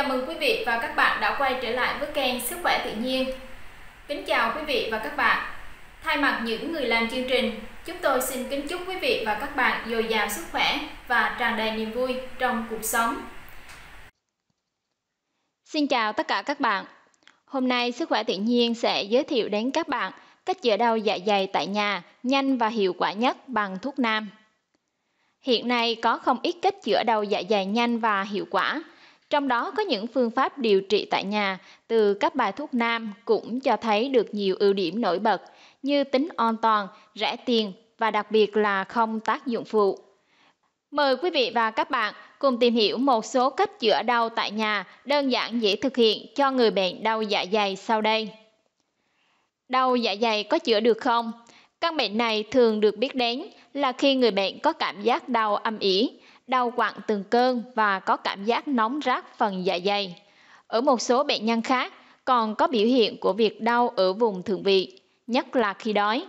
Chào mừng quý vị và các bạn đã quay trở lại với kênh Sức khỏe tự nhiên. Kính chào quý vị và các bạn. Thay mặt những người làm chương trình, chúng tôi xin kính chúc quý vị và các bạn dồi dào sức khỏe và tràn đầy niềm vui trong cuộc sống. Xin chào tất cả các bạn. Hôm nay Sức khỏe tự nhiên sẽ giới thiệu đến các bạn cách chữa đau dạ dày tại nhà nhanh và hiệu quả nhất bằng thuốc nam. Hiện nay có không ít cách chữa đau dạ dày nhanh và hiệu quả. Trong đó có những phương pháp điều trị tại nhà từ các bài thuốc nam cũng cho thấy được nhiều ưu điểm nổi bật như tính an toàn, rẻ tiền và đặc biệt là không tác dụng phụ. Mời quý vị và các bạn cùng tìm hiểu một số cách chữa đau tại nhà đơn giản dễ thực hiện cho người bệnh đau dạ dày sau đây. Đau dạ dày có chữa được không? Căn bệnh này thường được biết đến là khi người bệnh có cảm giác đau âm ỉ, đau quặn từng cơn và có cảm giác nóng rát phần dạ dày. Ở một số bệnh nhân khác còn có biểu hiện của việc đau ở vùng thượng vị, nhất là khi đói.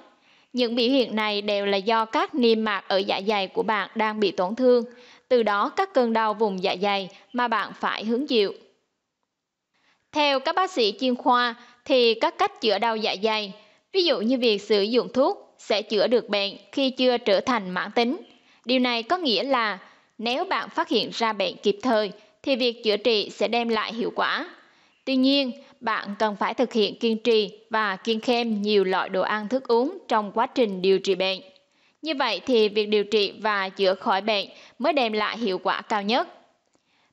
Những biểu hiện này đều là do các niêm mạc ở dạ dày của bạn đang bị tổn thương, từ đó các cơn đau vùng dạ dày mà bạn phải hứng chịu. Theo các bác sĩ chuyên khoa thì các cách chữa đau dạ dày, ví dụ như việc sử dụng thuốc sẽ chữa được bệnh khi chưa trở thành mãn tính. Điều này có nghĩa là nếu bạn phát hiện ra bệnh kịp thời thì việc chữa trị sẽ đem lại hiệu quả. Tuy nhiên, bạn cần phải thực hiện kiên trì và kiên khem nhiều loại đồ ăn thức uống trong quá trình điều trị bệnh. Như vậy thì việc điều trị và chữa khỏi bệnh mới đem lại hiệu quả cao nhất.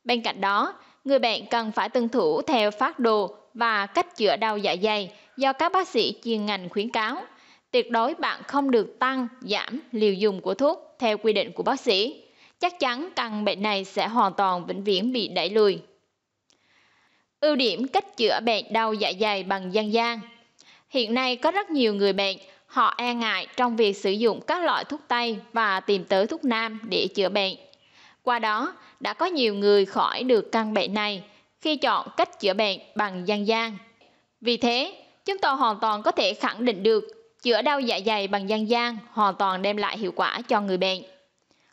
Bên cạnh đó, người bệnh cần phải tuân thủ theo phát đồ và cách chữa đau dạ dày do các bác sĩ chuyên ngành khuyến cáo. Tuyệt đối bạn không được tăng, giảm liều dùng của thuốc theo quy định của bác sĩ. Chắc chắn căn bệnh này sẽ hoàn toàn vĩnh viễn bị đẩy lùi. Ưu điểm cách chữa bệnh đau dạ dày bằng dân gian Hiện nay có rất nhiều người bệnh họ e ngại trong việc sử dụng các loại thuốc tây và tìm tới thuốc nam để chữa bệnh. Qua đó, đã có nhiều người khỏi được căn bệnh này khi chọn cách chữa bệnh bằng dân gian. Vì thế, chúng tôi hoàn toàn có thể khẳng định được chữa đau dạ dày bằng dân gian hoàn toàn đem lại hiệu quả cho người bệnh.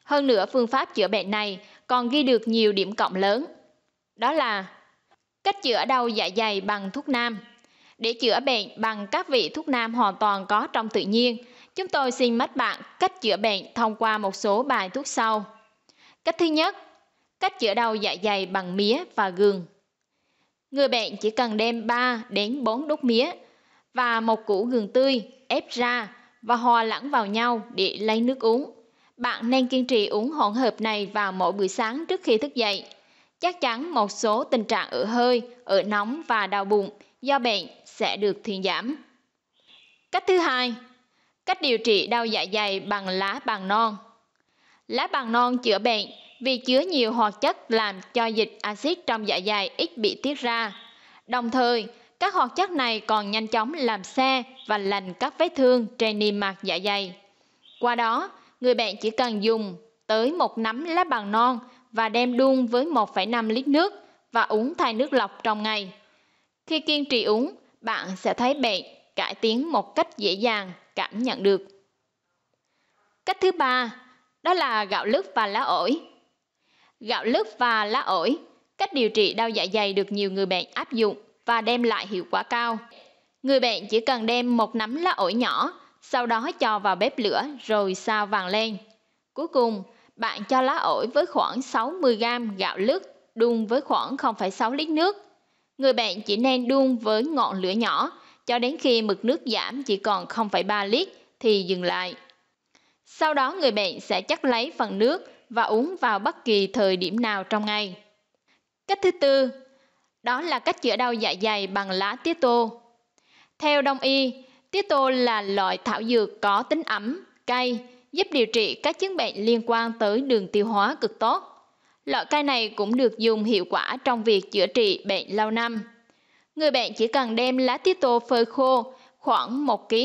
Hơn nữa, phương pháp chữa bệnh này còn ghi được nhiều điểm cộng lớn. Đó là cách chữa đau dạ dày bằng thuốc nam. Để chữa bệnh bằng các vị thuốc nam hoàn toàn có trong tự nhiên, chúng tôi xin mách bạn cách chữa bệnh thông qua một số bài thuốc sau. Cách thứ nhất, cách chữa đau dạ dày bằng mía và gừng. Người bệnh chỉ cần đem 3 đến 4 đốt mía và một củ gừng tươi ép ra và hòa lẫn vào nhau để lấy nước uống. Bạn nên kiên trì uống hỗn hợp này vào mỗi buổi sáng trước khi thức dậy. Chắc chắn một số tình trạng ở hơi, ở nóng và đau bụng do bệnh sẽ được thuyên giảm. Cách thứ hai, cách điều trị đau dạ dày bằng lá bàng non. Lá bàng non chữa bệnh vì chứa nhiều hoạt chất làm cho dịch axit trong dạ dày ít bị tiết ra. Đồng thời, các hoạt chất này còn nhanh chóng làm xe và lành các vết thương trên niêm mạc dạ dày. Qua đó, người bạn chỉ cần dùng tới một nắm lá bằng non và đem đun với 1,5 lít nước và uống thay nước lọc trong ngày. Khi kiên trì uống, bạn sẽ thấy bệnh cải tiến một cách dễ dàng cảm nhận được. Cách thứ ba, đó là gạo lứt và lá ổi. Gạo lứt và lá ổi, cách điều trị đau dạ dày được nhiều người bệnh áp dụng và đem lại hiệu quả cao. Người bệnh chỉ cần đem một nắm lá ổi nhỏ, sau đó cho vào bếp lửa rồi xào vàng lên. Cuối cùng, bạn cho lá ổi với khoảng 60g gạo lứt đun với khoảng 0,6 lít nước. Người bạn chỉ nên đun với ngọn lửa nhỏ cho đến khi mực nước giảm chỉ còn 0,3 lít thì dừng lại. Sau đó người bệnh sẽ chắc lấy phần nước và uống vào bất kỳ thời điểm nào trong ngày. Cách thứ tư, đó là cách chữa đau dạ dày bằng lá tía tô. Theo đông y, tía tô là loại thảo dược có tính ấm, cay, giúp điều trị các chứng bệnh liên quan tới đường tiêu hóa cực tốt. Loại cây này cũng được dùng hiệu quả trong việc chữa trị bệnh lâu năm. Người bệnh chỉ cần đem lá tía tô phơi khô khoảng 1 kg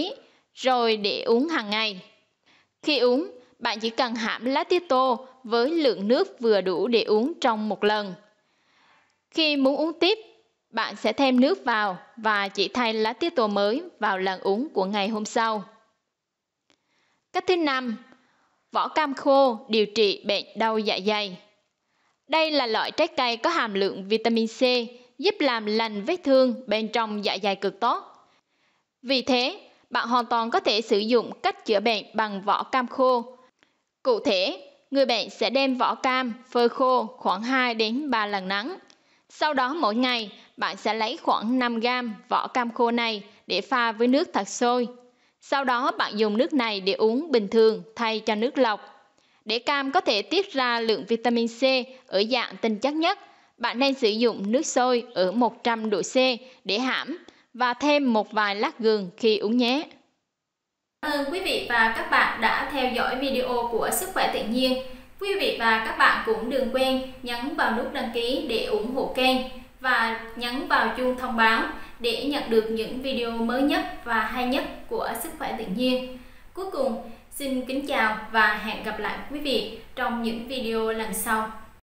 rồi để uống hàng ngày. Khi uống, bạn chỉ cần hãm lá tía tô với lượng nước vừa đủ để uống trong một lần. Khi muốn uống tiếp, bạn sẽ thêm nước vào và chỉ thay lá tía tô mới vào lần uống của ngày hôm sau. Cách thứ năm, vỏ cam khô điều trị bệnh đau dạ dày. Đây là loại trái cây có hàm lượng vitamin C, giúp làm lành vết thương bên trong dạ dày cực tốt. Vì thế, bạn hoàn toàn có thể sử dụng cách chữa bệnh bằng vỏ cam khô. Cụ thể, người bệnh sẽ đem vỏ cam phơi khô khoảng 2 đến 3 lần nắng. Sau đó mỗi ngày, bạn sẽ lấy khoảng 5 gram vỏ cam khô này để pha với nước thật sôi. Sau đó bạn dùng nước này để uống bình thường thay cho nước lọc. Để cam có thể tiết ra lượng vitamin C ở dạng tinh chất nhất, bạn nên sử dụng nước sôi ở 100 độ C để hãm và thêm một vài lát gừng khi uống nhé. Cảm ơn quý vị và các bạn đã theo dõi video của Sức khỏe tự nhiên. Quý vị và các bạn cũng đừng quên nhấn vào nút đăng ký để ủng hộ kênh và nhấn vào chuông thông báo để nhận được những video mới nhất và hay nhất của Sức khỏe tự nhiên. Cuối cùng, xin kính chào và hẹn gặp lại quý vị trong những video lần sau.